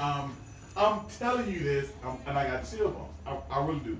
Um, I'm telling you this, um, and I got chill bumps. I, I really do.